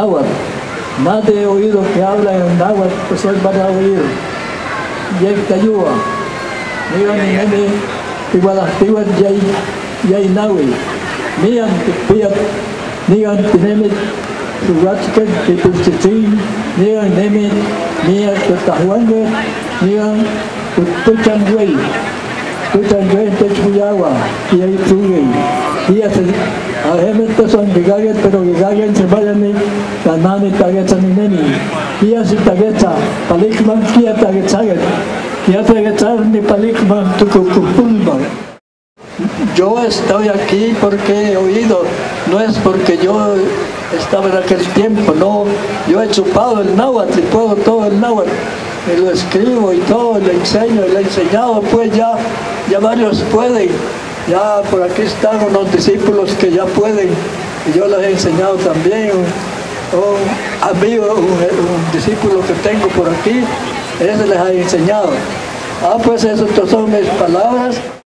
náhuatl. Nadie he oído que habla en náhuatl, pues él van a oír. Nigan ni nene, igualactiwa yay, yay nawi. Nigan tikpiat, nigan tinemit, suwachket, tipichitin, nigan nemit, nigan tutahuange, nigan tuchangwei. Tuchangwei techuyawa, yay tugay. Se ahemete son gigaget pero gigaget se vayan ni kanani tagetsa ni neni. Iya si tagetsa palikman kia tagetsaget. Kia tagetsa ni palikman tukukupulman. Yo estoy aquí porque he oído, no es porque yo estaba en aquel tiempo, no, yo he chupado el náhuatl y puedo todo el náhuatl, y lo escribo y todo, le enseño y le he enseñado, pues ya, ya varios pueden, ya por aquí están unos discípulos que ya pueden, y yo les he enseñado también, un, un amigo, un, discípulo que tengo por aquí, ese les ha enseñado. Ah, pues eso son mis palabras.